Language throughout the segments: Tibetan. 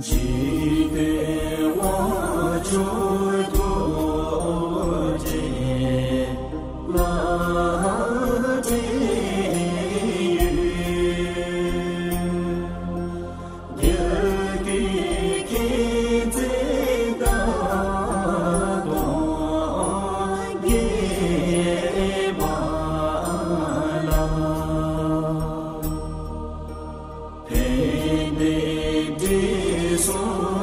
记得我就。So.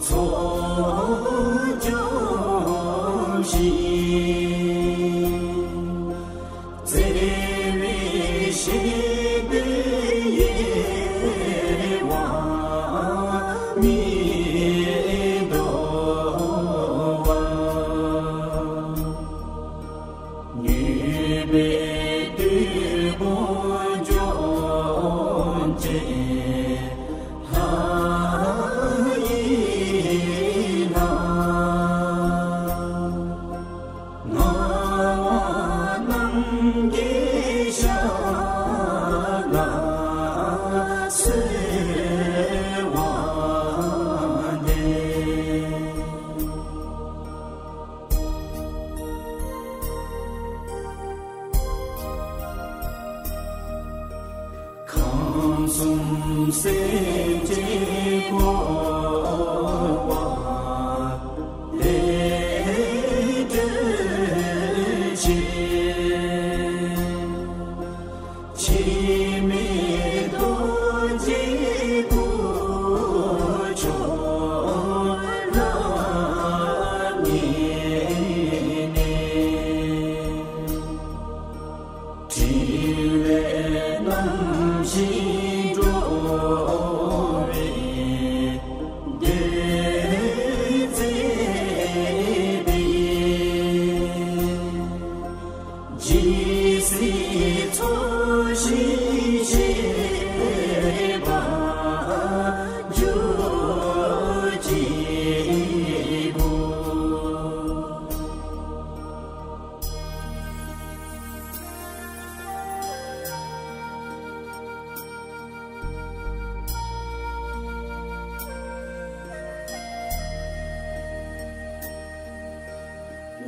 ཚོ ཅོ ཞི sum se che ko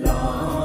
long.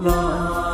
啦